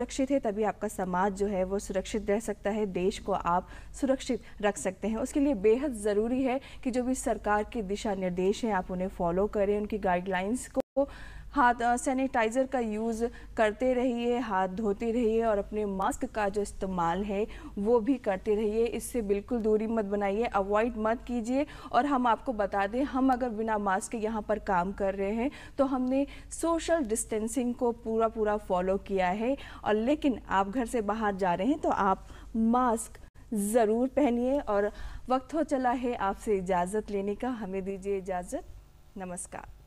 सुरक्षित है, तभी आपका समाज जो है वो सुरक्षित रह सकता है, देश को आप सुरक्षित रख सकते हैं। उसके लिए बेहद ज़रूरी है कि जो भी सरकार के दिशा निर्देश हैं, आप उन्हें फॉलो करें, उनकी गाइडलाइंस को हाथ सैनिटाइज़र का यूज़ करते रहिए, हाथ धोते रहिए और अपने मास्क का जो इस्तेमाल है, वो भी करते रहिए। इससे बिल्कुल दूरी मत बनाइए, अवॉइड मत कीजिए और हम आपको बता दें, हम अगर बिना मास्क के यहाँ पर काम कर रहे हैं तो हमने सोशल डिस्टेंसिंग को पूरा पूरा फॉलो किया है और लेकिन आप घर से बाहर जा रहे हैं तो आप मास्क ज़रूर पहनिए और वक्त हो चला है आपसे इजाज़त लेने का। हमें दीजिए इजाज़त। नमस्कार।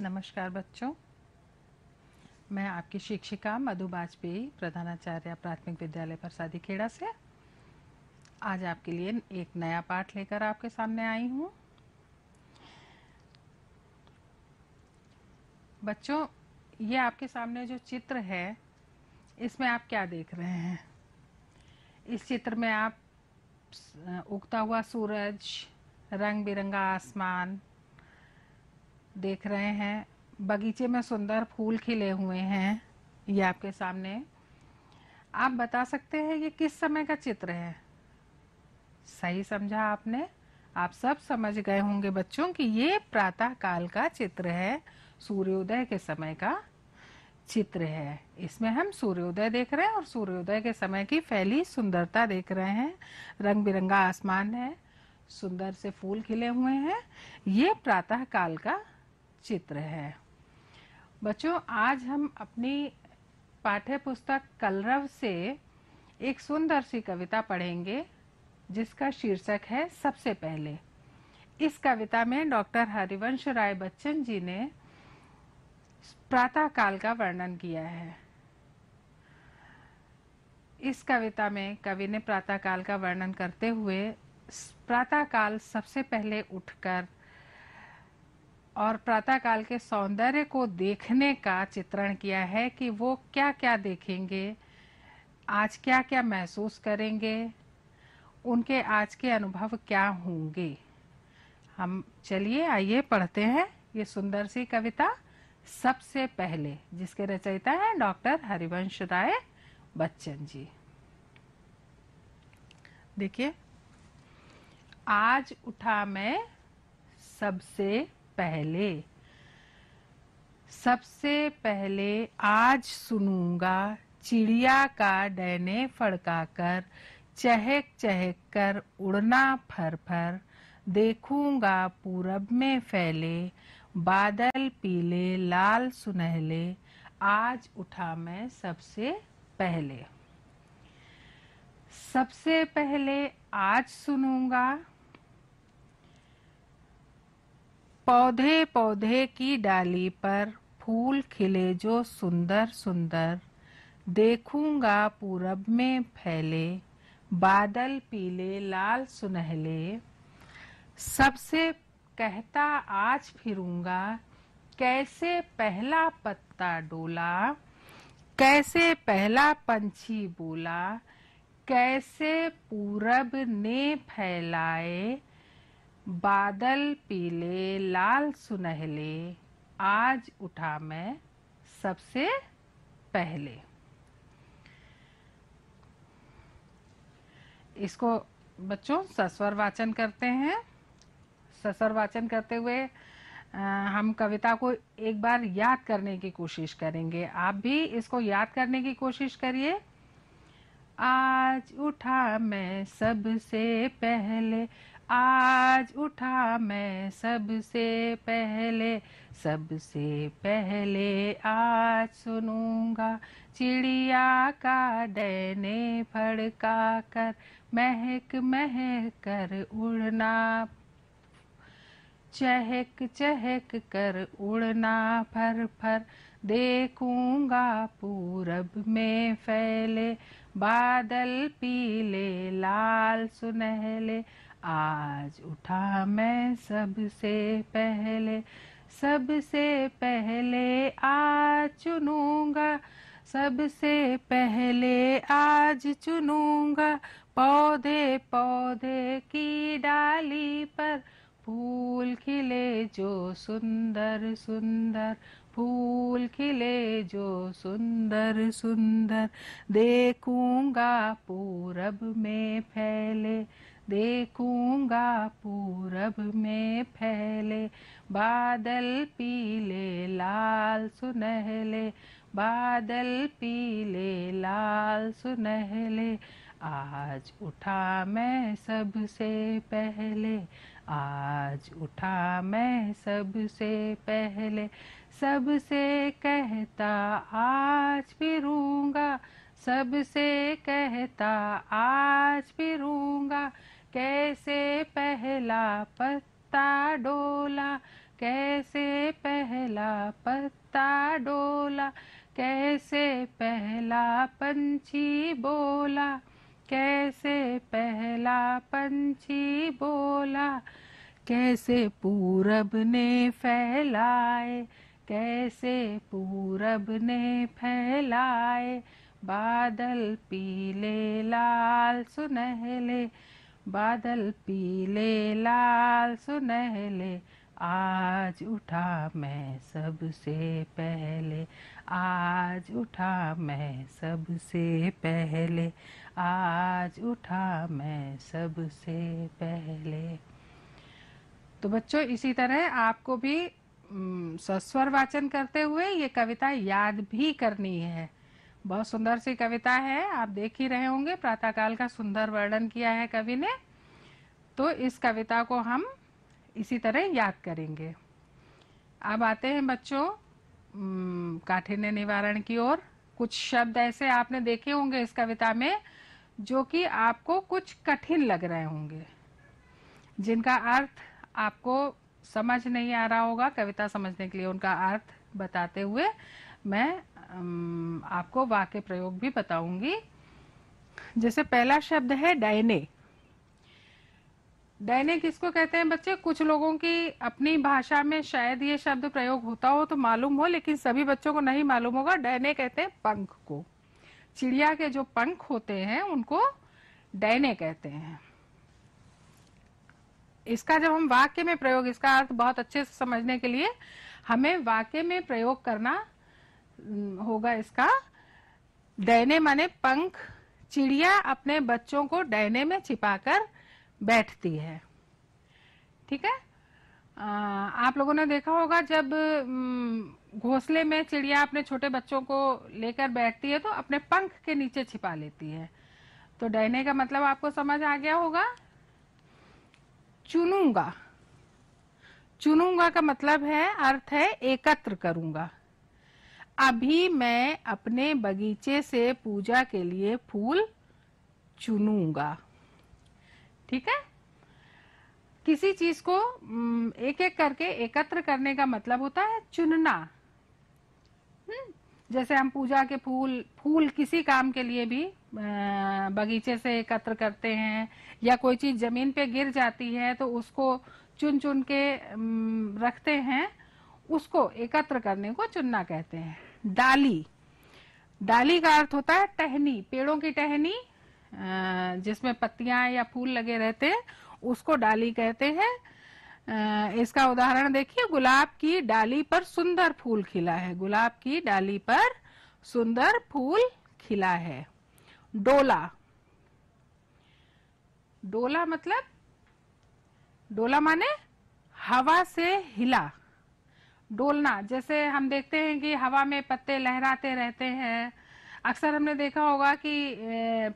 नमस्कार बच्चों। मैं आपकी शिक्षिका मधु बाजपेयी, प्रधानाचार्य प्राथमिक विद्यालय प्रसादी खेड़ा से। आज आपके लिए एक नया पाठ लेकर आपके सामने आई हूँ। बच्चों, ये आपके सामने जो चित्र है, इसमें आप क्या देख रहे हैं? इस चित्र में आप उगता हुआ सूरज रंग बिरंगा आसमान देख रहे हैं। बगीचे में सुंदर फूल खिले हुए हैं। ये आपके सामने। आप बता सकते हैं ये किस समय का चित्र है? सही समझा आपने। आप सब समझ गए होंगे बच्चों कि ये प्रातः काल का चित्र है, सूर्योदय के समय का चित्र है। इसमें हम सूर्योदय देख रहे हैं और सूर्योदय के समय की फैली सुंदरता देख रहे हैं। रंग बिरंगा आसमान है, सुंदर से फूल खिले हुए हैं। ये प्रातः काल का चित्र है। बच्चों, आज हम अपनी पाठ्य पुस्तक कलरव से एक सुंदर सी कविता पढ़ेंगे, जिसका शीर्षक है सबसे पहले। इस कविता में डॉक्टर हरिवंश राय बच्चन जी ने प्रातः काल का वर्णन किया है। इस कविता में कवि ने प्रातः काल का वर्णन करते हुए प्रातः काल सबसे पहले उठकर और प्रातःकाल के सौंदर्य को देखने का चित्रण किया है कि वो क्या क्या देखेंगे, आज क्या क्या महसूस करेंगे, उनके आज के अनुभव क्या होंगे। हम चलिए, आइए, पढ़ते हैं ये सुंदर सी कविता सबसे पहले, जिसके रचयिता है डॉक्टर हरिवंश राय बच्चन जी। देखिए, आज उठा मैं सबसे पहले। सबसे पहले आज सुनूँगा चिड़िया का डैने फड़काकर चहक चहक कर उड़ना फर फर देखूँगा पूरब में फैले, बादल पीले, लाल सुनहले। आज उठा मैं सबसे पहले। सबसे पहले आज सुनूँगा पौधे पौधे की डाली पर फूल खिले जो सुंदर सुंदर। देखूँगा पूरब में फैले, बादल पीले लाल सुनहले। सबसे कहता आज फिरूँगा, कैसे पहला पत्ता डोला, कैसे पहला पंछी बोला, कैसे पूरब ने फैलाए। बादल पीले लाल सुनहले आज उठा मैं सबसे पहले। इसको बच्चों सस्वर वाचन करते हैं। सस्वर वाचन करते हुए आ, हम कविता को एक बार याद करने की कोशिश करेंगे। आप भी इसको याद करने की कोशिश करिए। आज उठा मैं सबसे पहले। आज उठा मैं सबसे पहले सबसे पहले आज सुनूँगा चिड़िया का डैने फड़का कर महक महक कर उड़ना, चहक चहक कर उड़ना फर फर। देखूँगा पूरब में फैले, बादल पीले, लाल सुनहले आज उठा मैं सबसे पहले सबसे पहले आज चुनूँगा, सबसे पहले आज चुनूँगा। पौधे पौधे की डाली पर फूल खिले जो सुंदर सुंदर, फूल खिले जो सुंदर सुंदर। देखूँगा पूरब में फैले देखूँगा पूरब में फैले, बादल पीले, लाल सुनहले, बादल पीले, लाल सुनहले। आज उठा मैं सबसे पहले, आज उठा मैं सबसे पहले। सबसे कहता, आज फिरूँगा। सबसे कहता, आज फिरूँगा। कैसे पहला पत्ता डोला? कैसे पहला पत्ता डोला? कैसे पहला पंछी बोला? कैसे पहला पंछी बोला? कैसे पूरब ने फैलाए? कैसे पूरब ने फैलाए? बादल पीले, लाल सुनहले। बादल पीले, लाल सुनहले। आज उठा मैं सबसे पहले। आज उठा मैं सबसे पहले। आज उठा मैं सबसे पहले। तो बच्चों, इसी तरह आपको भी सस्वर वाचन करते हुए ये कविता याद भी करनी है। बहुत सुंदर सी कविता है, आप देख ही रहे होंगे, प्रातःकाल का सुंदर वर्णन किया है कवि ने। तो इस कविता को हम इसी तरह याद करेंगे। अब आते हैं बच्चों काठिन्य निवारण की ओर। कुछ शब्द ऐसे आपने देखे होंगे इस कविता में, जो कि आपको कुछ कठिन लग रहे होंगे, जिनका अर्थ आपको समझ नहीं आ रहा होगा, कविता समझने के लिए उनका अर्थ बताते हुए मैं आपको वाक्य प्रयोग भी बताऊँगी। जैसे पहला शब्द है डायने। डायने किसको कहते हैं? बच्चे, कुछ लोगों की अपनी भाषा में शायद ये शब्द प्रयोग होता हो तो मालूम हो, लेकिन सभी बच्चों को नहीं मालूम होगा। डायने कहते हैं पंख को। चिड़िया के जो पंख होते हैं, उनको डैने कहते हैं। इसका जब हम वाक्य में प्रयोग, इसका अर्थ बहुत अच्छे से समझने के लिए, हमें वाक्य में प्रयोग करना होगा इसका। डैने माने पंख, चिड़िया अपने बच्चों को डैने में छिपाकर बैठती है। ठीक है? आप लोगों ने देखा होगा जब घोंसले में चिड़िया अपने छोटे बच्चों को लेकर बैठती है तो अपने पंख के नीचे छिपा लेती है। तो डैने का मतलब आपको समझ आ गया होगा? चुनूँगा। चुनूँगा का मतलब है, अर्थ है एकत्र करूँगा। अभी मैं अपने बगीचे से पूजा के लिए फूल चुनूँगा। ठीक है? किसी चीज़ को एक एक करके एकत्र करने का मतलब होता है चुनना। हम्म, जैसे हम पूजा के फूल फूल किसी काम के लिए भी बगीचे से एकत्र करते हैं या कोई चीज़ ज़मीन पे गिर जाती है तो उसको चुन चुन के रखते हैं उसको एकत्र करने को चुनना कहते हैं। डाली। डाली का अर्थ होता है टहनी, पेड़ों की टहनी जिसमें पत्तियाँ या फूल लगे रहते हैं, उसको डाली कहते हैं। इसका उदाहरण देखिए, गुलाब की डाली पर सुंदर फूल खिला है। गुलाब की डाली पर सुंदर फूल खिला है। डोला। डोला मतलब डोला माने हवा से हिला। डोलना। जैसे हम देखते हैं कि हवा में पत्ते लहराते रहते हैं, अक्सर हमने देखा होगा कि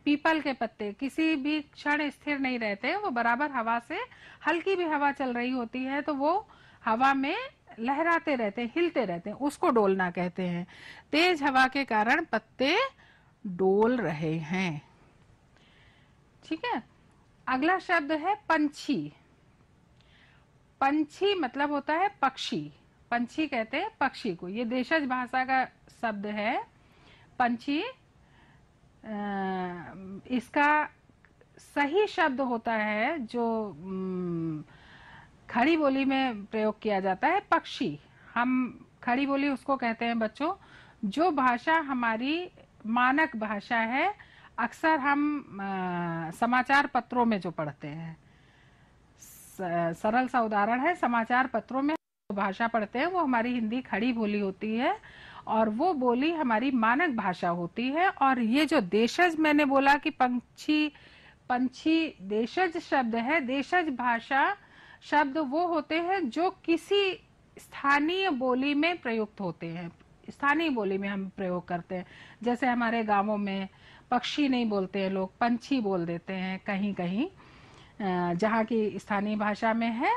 पीपल के पत्ते किसी भी क्षण स्थिर नहीं रहते, वो बराबर हवा से हल्की भी हवा चल रही होती है तो वो हवा में लहराते रहते हैं हिलते रहते हैं, उसको डोलना कहते हैं। तेज हवा के कारण पत्ते डोल रहे हैं। ठीक है? अगला शब्द है पंछी। पंछी मतलब होता है पक्षी। पंछी कहते हैं पक्षी को। ये देशज भाषा का शब्द है। पंछी इसका सही शब्द होता है जो खड़ी बोली में प्रयोग किया जाता है पक्षी। हम खड़ी बोली उसको कहते हैं बच्चों। जो भाषा हमारी मानक भाषा है अक्सर हम आ, समाचार पत्रों में जो पढ़ते हैं। सरल सा उदाहरण है समाचार पत्रों में भाषा पढ़ते हैं, वो हमारी हिंदी खड़ी बोली होती है और वो बोली हमारी मानक भाषा होती है। और ये जो देशज मैंने बोला कि पंछी पंछी देशज शब्द है, देशज भाषा शब्द वो होते हैं जो किसी स्थानीय बोली में प्रयुक्त होते हैं। स्थानीय बोली में हम प्रयोग करते हैं। जैसे हमारे गाँवों में पक्षी नहीं बोलते हैं लोग, पंछी बोल देते हैं कहीं कहीं जहाँ की स्थानीय भाषा में है।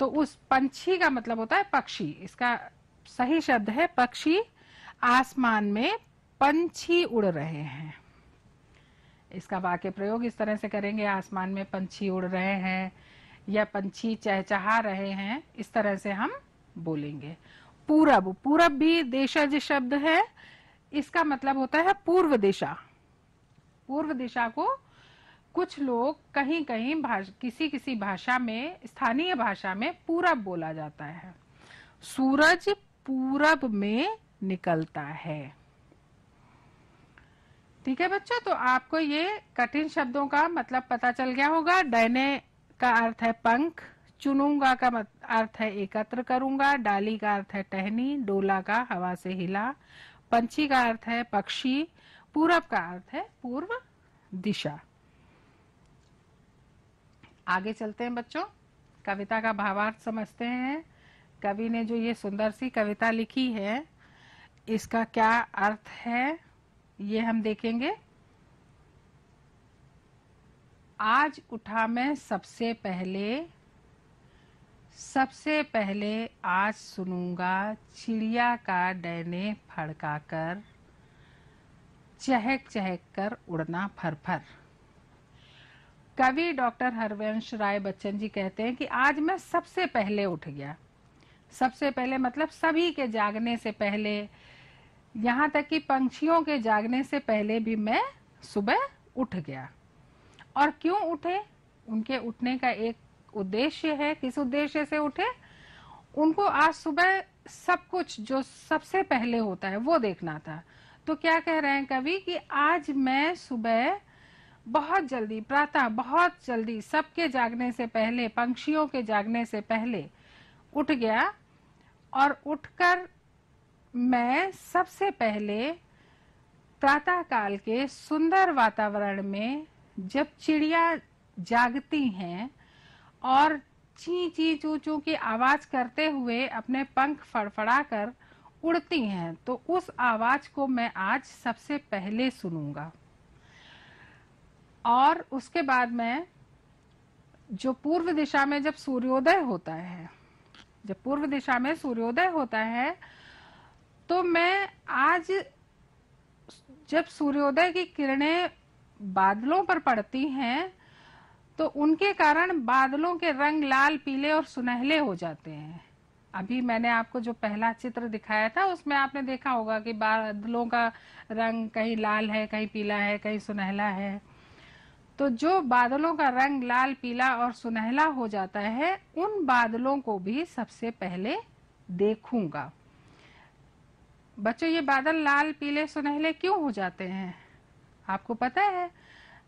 तो उस पंछी का मतलब होता है पक्षी। इसका सही शब्द है पक्षी। आसमान में पंछी उड़ रहे हैं। इसका वाक्य प्रयोग इस तरह से करेंगे। आसमान में पंछी उड़ रहे हैं या पंछी चहचहा रहे हैं, इस तरह से हम बोलेंगे। पूरब। पूरब भी देशज शब्द है। इसका मतलब होता है पूर्व दिशा। पूर्व दिशा को कुछ लोग कहीं कहीं किसी किसी भाषा में, स्थानीय भाषा में पूरब बोला जाता है। सूरज पूरब में निकलता है। ठीक है बच्चों तो आपको ये कठिन शब्दों का मतलब पता चल गया होगा। डैने का अर्थ है पंख, चुनूँगा का अर्थ है एकत्र करूँगा। डाली का अर्थ है टहनी, डोला का हवा से हिला। पंछी का अर्थ है पक्षी, पूरब का अर्थ है पूर्व दिशा। आगे चलते हैं बच्चों। कविता का भावार्थ समझते हैं। कवि ने जो ये सुंदर सी कविता लिखी है, इसका क्या अर्थ है, ये हम देखेंगे। आज उठा मैं सबसे पहले सबसे पहले आज सुनूँगा चिड़िया का डैने फड़का कर चहक चहक कर उड़ना फरफर। कवि डॉक्टर हरवंश राय बच्चन जी कहते हैं कि आज मैं सबसे पहले उठ गया। सबसे पहले मतलब सभी के जागने से पहले, यहाँ तक कि पंछियों के जागने से पहले भी मैं सुबह उठ गया। और क्यों उठे? उनके उठने का एक उद्देश्य है। किस उद्देश्य से उठे? उनको आज सुबह सब कुछ जो सबसे पहले होता है वो देखना था। तो क्या कह रहे हैं कवि कि आज मैं सुबह बहुत जल्दी, प्रातः बहुत जल्दी, सबके जागने से पहले, पंक्षियों के जागने से पहले उठ गया और उठकर मैं सबसे पहले प्रातः काल के सुंदर वातावरण में जब चिड़िया जागती हैं और ची ची चू चू की आवाज़ करते हुए अपने पंख फड़फड़ा कर उड़ती हैं तो उस आवाज़ को मैं आज सबसे पहले सुनूँगा। और उसके बाद में जो पूर्व दिशा में जब सूर्योदय होता है, जब पूर्व दिशा में सूर्योदय होता है तो मैं आज जब सूर्योदय की किरणें बादलों पर पड़ती हैं तो उनके कारण बादलों के रंग लाल, पीले और सुनहले हो जाते हैं। अभी मैंने आपको जो पहला चित्र दिखाया था, उसमें आपने देखा होगा कि बादलों का रंग कहीं लाल है, कहीं पीला है, कहीं सुनहला है। तो जो बादलों का रंग लाल पीला और सुनहला हो जाता है उन बादलों को भी सबसे पहले देखूँगा। बच्चों ये बादल लाल पीले सुनहले क्यों हो जाते हैं? आपको पता है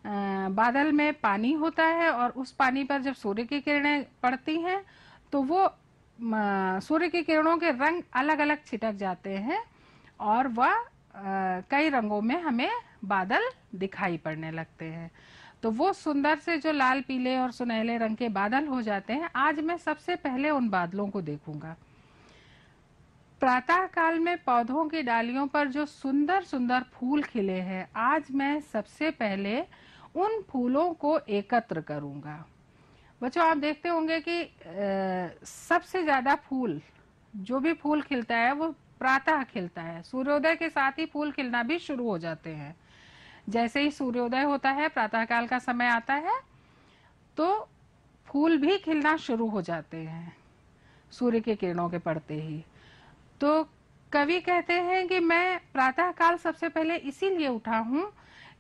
आ, बादल में पानी होता है और उस पानी पर जब सूर्य की किरणें पड़ती हैं तो वो सूर्य की किरणों के रंग अलग अलग छिटक जाते हैं और वह कई रंगों में हमें बादल दिखाई पड़ने लगते हैं। तो वो सुंदर से जो लाल, पीले और सुनहले रंग के बादल हो जाते हैं, आज मैं सबसे पहले उन बादलों को देखूँगा। प्रातः काल में पौधों की डालियों पर जो सुंदर सुंदर फूल खिले हैं, आज मैं सबसे पहले उन फूलों को एकत्र करूँगा। बच्चों, आप देखते होंगे कि सबसे ज़्यादा फूल, जो भी फूल खिलता है, वो प्रातः खिलता है। सूर्योदय के साथ ही फूल खिलना भी शुरू हो जाते हैं। जैसे ही सूर्योदय होता है प्रातः काल का समय आता है तो फूल भी खिलना शुरू हो जाते हैं, सूर्य के किरणों के पड़ते ही। तो कवि कहते हैं कि मैं प्रातः काल सबसे पहले इसीलिए उठा हूँ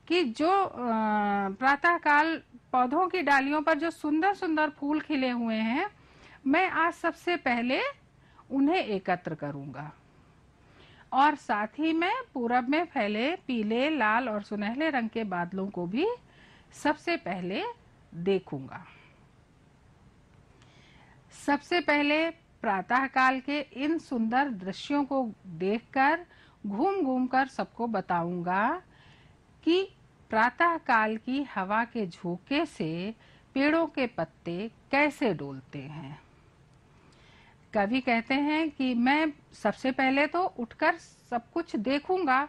कि जो प्रातः काल पौधों की डालियों पर जो सुंदर सुंदर फूल खिले हुए हैं, मैं आज सबसे पहले उन्हें एकत्र करूँगा। और साथ ही मैं पूरब में फैले पीले, लाल और सुनहले रंग के बादलों को भी सबसे पहले देखूँगा। सबसे पहले प्रातः काल के इन सुंदर दृश्यों को देखकर घूम घूम कर सबको बताऊँगा कि प्रातः काल की हवा के झोंके से पेड़ों के पत्ते कैसे डोलते हैं। कवि कहते हैं कि मैं सबसे पहले तो उठकर सब कुछ देखूँगा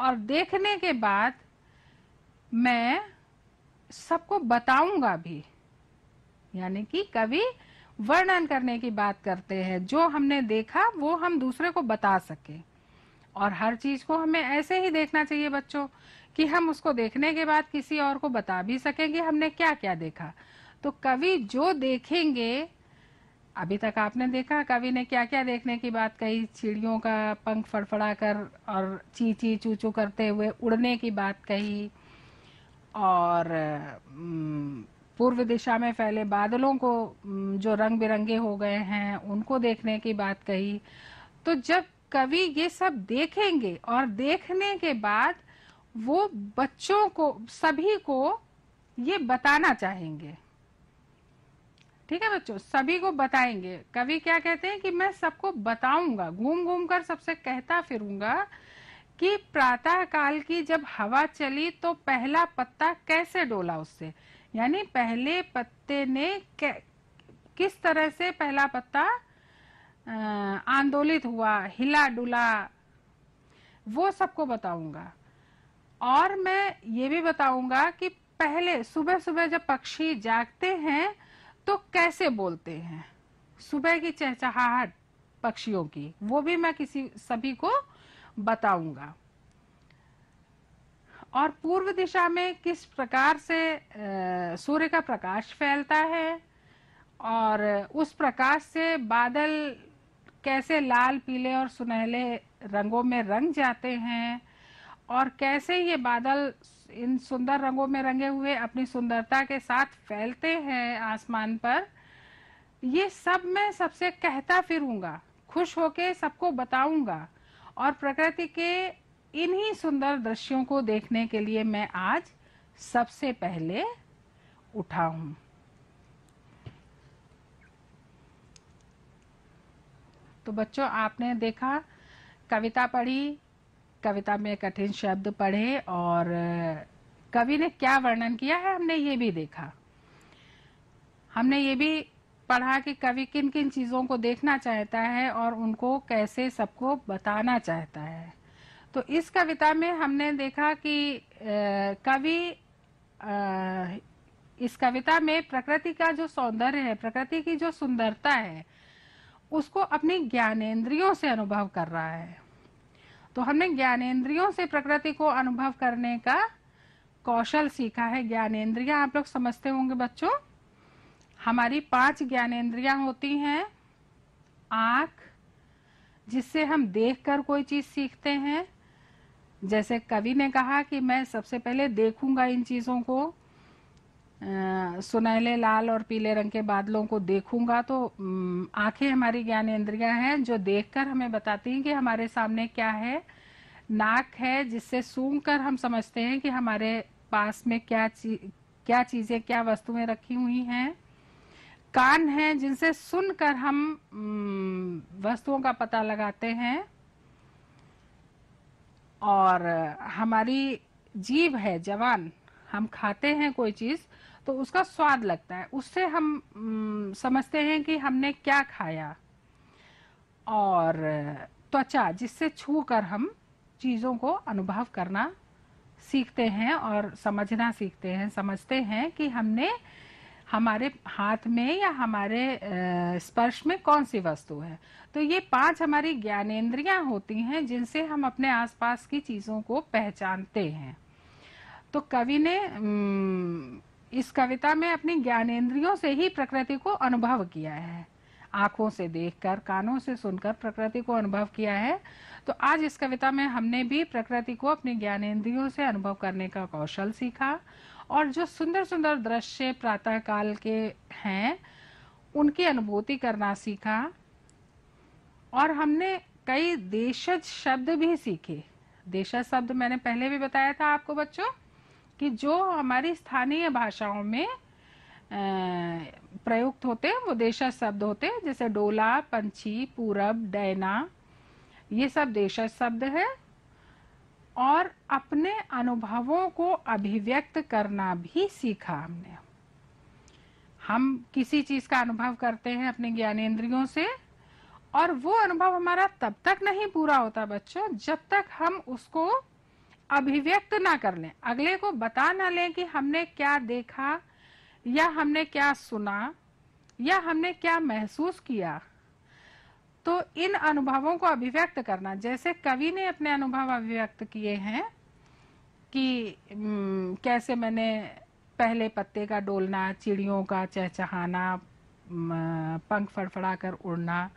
और देखने के बाद मैं सबको बताऊँगा भी। यानी कि कवि वर्णन करने की बात करते हैं। जो हमने देखा, वो हम दूसरे को बता सके। और हर चीज़ को हमें ऐसे ही देखना चाहिए बच्चों, कि हम उसको देखने के बाद किसी और को बता भी सकेंगे हमने क्या क्या देखा। तो कवि जो देखेंगे अभी तक आपने देखा? कवि ने क्या क्या देखने की बात कही? चिड़ियों का पंख फड़फड़ा कर और ची ची चू चू करते हुए उड़ने की बात कही। और पूर्व दिशा में फैले बादलों को जो रंग बिरंगे हो गए हैं, उनको देखने की बात कही। तो जब कवि ये सब देखेंगे और देखने के बाद वो बच्चों को, सभी को ये बताना चाहेंगे। ठीक है बच्चों? सभी को बताएँगे। कवि क्या कहते हैं कि मैं सबको बताऊँगा, घूम घूम कर सबसे कहता फिरूँगा कि प्रातः काल की जब हवा चली तो पहला पत्ता कैसे डोला उससे? यानी पहले पत्ते ने किस तरह से पहला पत्ता आंदोलित हुआ, हिला डुला, वो सबको बताऊँगा। और मैं ये भी बताऊँगा कि पहले सुबह सुबह जब पक्षी जागते हैं तो कैसे बोलते हैं? सुबह की चहचहाहट पक्षियों की, वो भी मैं किसी, सभी को बताऊँगा। और पूर्व दिशा में किस प्रकार से सूर्य का प्रकाश फैलता है और उस प्रकाश से बादल कैसे लाल, पीले और सुनहले रंगों में रंग जाते हैं और कैसे ये बादल इन सुंदर रंगों में रंगे हुए अपनी सुंदरता के साथ फैलते हैं आसमान पर। ये सब मैं सबसे कहता फिरूँगा, खुश होके सबको बताऊँगा और प्रकृति के इन्हीं सुंदर दृश्यों को देखने के लिए मैं आज सबसे पहले उठा हूँ। तो बच्चों, आपने देखा, कविता पढ़ी कविता में कठिन शब्द पढ़े और कवि ने क्या वर्णन किया है हमने ये भी देखा। हमने ये भी पढ़ा कि कवि किन किन चीज़ों को देखना चाहता है और उनको कैसे सबको बताना चाहता है। तो इस कविता में हमने देखा कि कवि इस कविता में प्रकृति का जो सौंदर्य है, प्रकृति की जो सुंदरता है, उसको अपनी ज्ञानेन्द्रियों से अनुभव कर रहा है। तो हमने ज्ञानेन्द्रियों से प्रकृति को अनुभव करने का कौशल सीखा है। ज्ञानेन्द्रिया आप लोग समझते होंगे बच्चों। हमारी पाँच ज्ञानेन्द्रियाँ होती हैं। आँख, जिससे हम देखकर कोई चीज़ सीखते हैं। जैसे कवि ने कहा कि मैं सबसे पहले देखूँगा इन चीज़ों को। सुनहले लाल और पीले रंग के बादलों को देखूँगा तो आँखें हमारी ज्ञान इंद्रियाँ हैं जो देखकर हमें बताती हैं कि हमारे सामने क्या है, नाक है, जिससे सूंघ कर हम समझते हैं कि हमारे पास में क्या चीज़ क्या चीज़ें, क्या वस्तुएँ रखी हुई हैं। कान हैं, जिनसे सुनकर हम वस्तुओं का पता लगाते हैं। और हमारी जीव है, जवान, हम खाते हैं कोई चीज़ तो उसका स्वाद लगता है। उससे हम समझते हैं कि हमने क्या खाया। और त्वचा, जिससे छू कर हम चीज़ों को अनुभव करना सीखते हैं और समझना सीखते हैं, समझते हैं कि हमने, हमारे हाथ में या हमारे स्पर्श में कौन सी वस्तु है। तो ये पाँच हमारी ज्ञानेन्द्रियाँ होती हैं, जिनसे हम अपने आसपास की चीज़ों को पहचानते हैं। तो कवि ने इस कविता में अपनी ज्ञानेन्द्रियों से ही प्रकृति को अनुभव किया है। आँखों से देखकर, कानों से सुनकर प्रकृति को अनुभव किया है। तो आज इस कविता में हमने भी प्रकृति को अपने ज्ञानेन्द्रियों से अनुभव करने का कौशल सीखा और जो सुंदर सुंदर दृश्य प्रातः काल के हैं, उनकी अनुभूति करना सीखा और हमने कई देशज शब्द भी सीखे। देशज शब्द मैंने पहले भी बताया था आपको बच्चों। कि जो हमारी स्थानीय भाषाओं में प्रयुक्त होते हैं, वो देशज शब्द होते हैं, जैसे डोला, पंछी, पूरब, डैना, ये सब देशज शब्द है। और अपने अनुभवों को अभिव्यक्त करना भी सीखा हमने। हम किसी चीज़ का अनुभव करते हैं अपने ज्ञानेन्द्रियों से, और वो अनुभव हमारा तब तक नहीं पूरा होता बच्चों, जब तक हम उसको अभिव्यक्त ना कर लें। अगले को बता ना लें कि हमने क्या देखा, या हमने क्या सुना, या हमने क्या महसूस किया। तो इन अनुभवों को अभिव्यक्त करना। जैसे कवि ने अपने अनुभव अभिव्यक्त किए हैं कि कैसे मैंने पहले पत्ते का डोलना, चिड़ियों का चहचहाना पंख फड़फड़ा कर उड़ना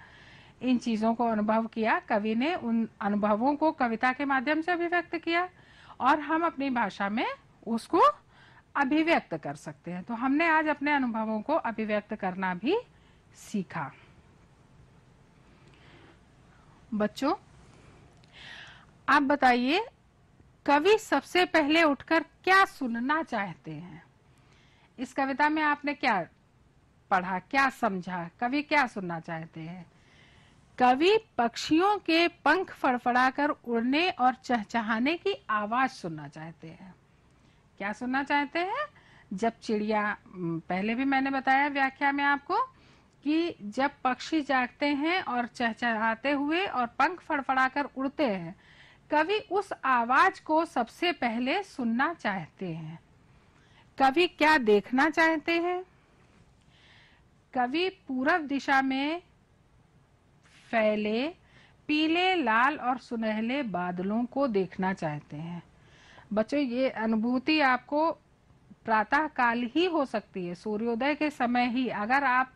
इन चीज़ों को अनुभव किया, कवि ने उन अनुभवों को कविता के माध्यम से अभिव्यक्त किया और हम अपनी भाषा में उसको अभिव्यक्त कर सकते हैं। तो हमने आज अपने अनुभवों को अभिव्यक्त करना भी सीखा। बच्चों, आप बताइए, कवि सबसे पहले उठकर क्या सुनना चाहते हैं? इस कविता में आपने क्या पढ़ा, क्या समझा? कवि क्या सुनना चाहते हैं? कवि पक्षियों के पंख फड़फड़ाकर उड़ने और चहचहाने की आवाज़ सुनना चाहते हैं। क्या सुनना चाहते हैं? जब चिड़िया पहले भी मैंने बताया व्याख्या में आपको कि जब पक्षी जागते हैं और चहचहाते हुए और पंख फड़फड़ाकर उड़ते हैं कवि उस आवाज़ को सबसे पहले सुनना चाहते हैं। कवि क्या देखना चाहते हैं? कवि पूरब दिशा में फैले, पीले, लाल और सुनहले बादलों को देखना चाहते हैं। बच्चों, ये अनुभूति आपको प्रातः काल ही हो सकती है। सूर्योदय के समय ही, अगर आप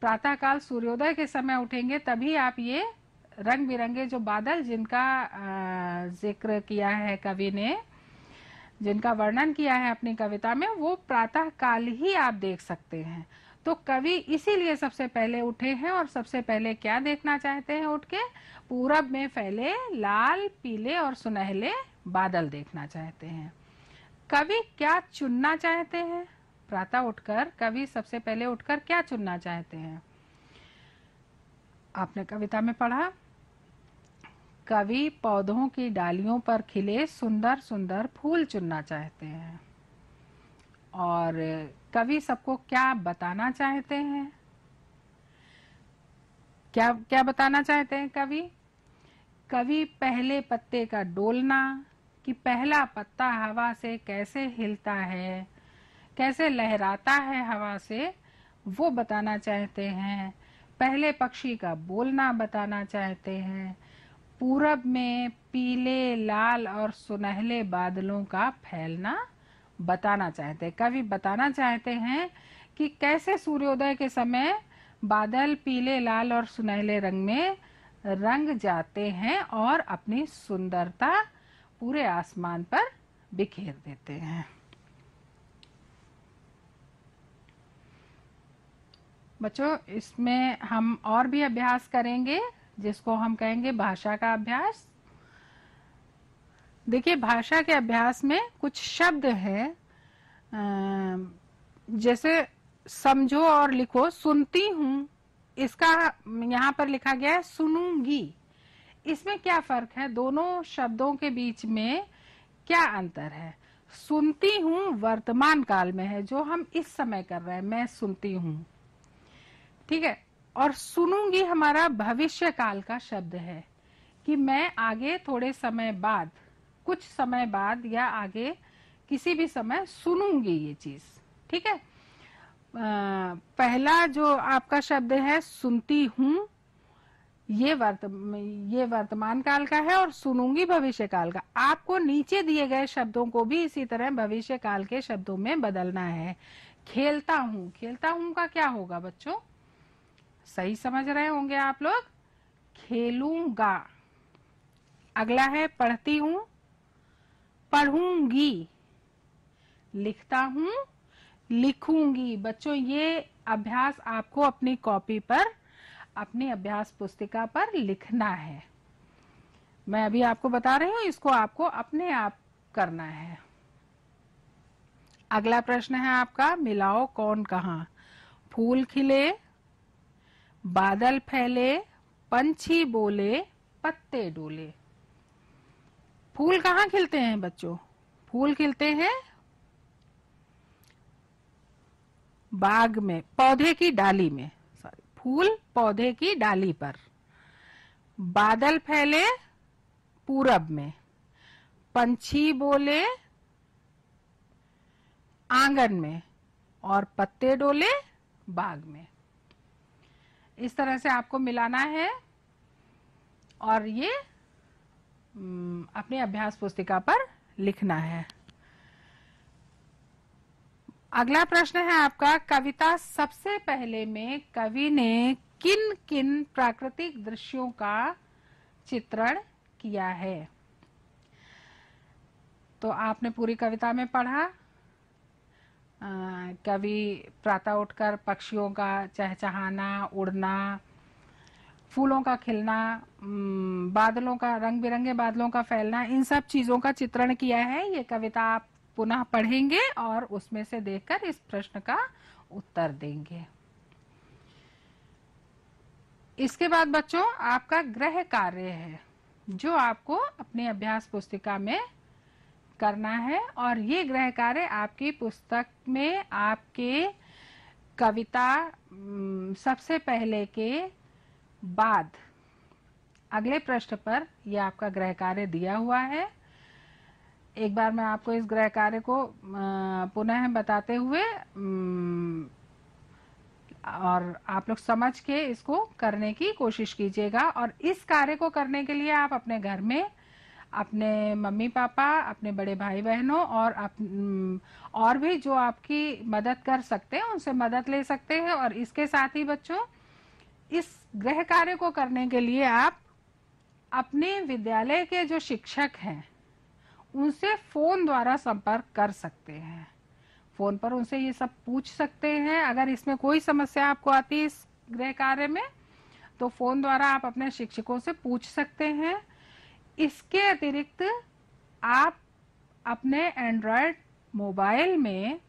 प्रातःकाल सूर्योदय के समय उठेंगे, तभी आप ये रंग बिरंगे जो बादल जिनका ज़िक्र किया है कवि ने, जिनका वर्णन किया है अपनी कविता में, वो प्रातः काल ही आप देख सकते हैं। तो कवि इसीलिए सबसे पहले उठे हैं और सबसे पहले क्या देखना चाहते हैं उठ के? पूरब में फैले लाल, पीले और सुनहले बादल देखना चाहते हैं। कवि क्या चुनना चाहते हैं? प्रातः उठकर कवि सबसे पहले उठकर क्या चुनना चाहते हैं? आपने कविता में पढ़ा, कवि पौधों की डालियों पर खिले सुंदर सुंदर फूल चुनना चाहते हैं। और कवि सबको क्या बताना चाहते हैं? क्या क्या बताना चाहते हैं कवि? कवि पहले पत्ते का डोलना कि पहला पत्ता हवा से कैसे हिलता है, कैसे लहराता है हवा से, वो बताना चाहते हैं। पहले पक्षी का बोलना बताना चाहते हैं। पूरब में पीले, लाल और सुनहले बादलों का फैलना बताना चाहते हैं। कवि बताना चाहते हैं कि कैसे सूर्योदय के समय बादल पीले, लाल और सुनहले रंग में रंग जाते हैं और अपनी सुंदरता पूरे आसमान पर बिखेर देते हैं। बच्चों, इसमें हम और भी अभ्यास करेंगे, जिसको हम कहेंगे भाषा का अभ्यास। देखिए, भाषा के अभ्यास में कुछ शब्द हैं जैसे समझो और लिखो, सुनती हूँ, इसका यहाँ पर लिखा गया है, सुनूँगी। इसमें क्या फ़र्क है? दोनों शब्दों के बीच में क्या अंतर है? सुनती हूँ वर्तमान काल में है, जो हम इस समय कर रहे हैं, मैं सुनती हूँ। ठीक है? और सुनूँगी हमारा भविष्य काल का शब्द है, कि मैं आगे थोड़े समय बाद कुछ समय बाद या आगे किसी भी समय सुनूँगी ये चीज़, ठीक है? पहला जो आपका शब्द है, सुनती हूँ, ये वर्त, ये वर्तमान काल का है और सुनूँगी भविष्य काल का। आपको नीचे दिए गए शब्दों को भी इसी तरह भविष्य काल के शब्दों में बदलना है। खेलता हूँ। खेलता हूँ का क्या होगा बच्चों? सही समझ रहे होंगे आप लोग? खेलूँगा। अगला है, पढ़ती हूँ पढ़ूँगी। लिखता हूँ, लिखूँगी। बच्चों, ये अभ्यास आपको अपनी कॉपी पर, अपनी अभ्यास पुस्तिका पर लिखना है। मैं अभी आपको बता रही हूँ, इसको आपको अपने आप करना है। अगला प्रश्न है आपका, मिलाओ कौन कहा? फूल खिले, बादल फैले, पंछी बोले, पत्ते डोले। फूल कहाँ खिलते हैं बच्चों? फूल खिलते हैं बाग में, पौधे की डाली में। सॉरी फूल पौधे की डाली पर। बादल फैले पूरब में। पंछी बोले आँगन में और पत्ते डोले बाग में। इस तरह से आपको मिलाना है। और ये अपनी अभ्यास पुस्तिका पर लिखना है। अगला प्रश्न है आपका, कविता सबसे पहले में कवि ने किन किन प्राकृतिक दृश्यों का चित्रण किया है? तो आपने पूरी कविता में पढ़ा। कवि प्रातः उठकर पक्षियों का चहचहाना, उड़ना फूलों का खिलना बादलों का रंग बिरंगे बादलों का फैलना, इन सब चीज़ों का चित्रण किया है। ये कविता आप पुनः पढ़ेंगे और उसमें से देखकर इस प्रश्न का उत्तर देंगे। इसके बाद बच्चों, आपका ग्रह कार्य है, जो आपको अपनी अभ्यास पुस्तिका में करना है और ये ग्रह कार्य आपकी पुस्तक में आपके कविता सबसे पहले के बाद। अगले पृष्ठ पर यह आपका गृह कार्य दिया हुआ है। एक बार मैं आपको इस ग्रह कार्य को पुनः बताते हुए और आप लोग समझ के इसको करने की कोशिश कीजिएगा। और इस कार्य को करने के लिए आप अपने घर में अपने मम्मी पापा अपने बड़े भाई बहनों और अप, और भी जो आपकी मदद कर सकते हैं उनसे मदद ले सकते हैं। और इसके साथ ही बच्चों इस गृह कार्य को करने के लिए आप अपने विद्यालय के जो शिक्षक हैं, उनसे फ़ोन द्वारा संपर्क कर सकते हैं। फ़ोन पर उनसे ये सब पूछ सकते हैं। अगर इसमें कोई समस्या आपको आती है इस गृह कार्य में तो फ़ोन द्वारा आप अपने शिक्षकों से पूछ सकते हैं। इसके अतिरिक्त आप अपने एंड्रॉयड मोबाइल में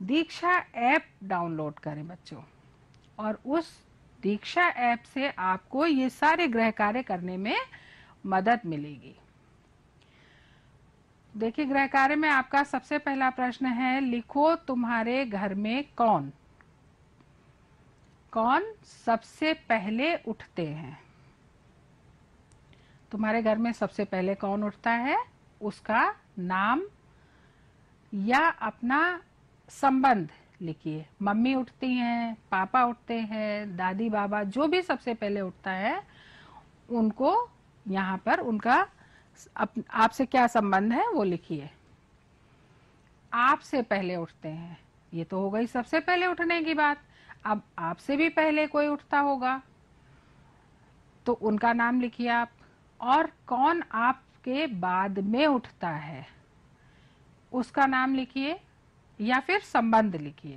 दीक्षा ऐप डाउनलोड करें बच्चों, और उस दीक्षा ऐप से आपको ये सारे ग्रह कार्य करने में मदद मिलेगी। देखिए, ग्रह कार्य में आपका सबसे पहला प्रश्न है, लिखो तुम्हारे घर में कौन? कौन सबसे पहले उठते हैं? तुम्हारे घर में सबसे पहले कौन उठता है? उसका नाम या अपना संबंध लिखिए। मम्मी उठती हैं, पापा उठते हैं, दादी, बाबा जो भी सबसे पहले उठता है, उनको यहाँ पर उनका आपसे क्या संबंध है वो लिखिए। आपसे पहले उठते हैं। ये तो हो गई सबसे पहले उठने की बात। अब आपसे भी पहले कोई उठता होगा। तो उनका नाम लिखिए आप। और कौन आपके बाद में उठता है? उसका नाम लिखिए। या फिर संबंध लिखिए।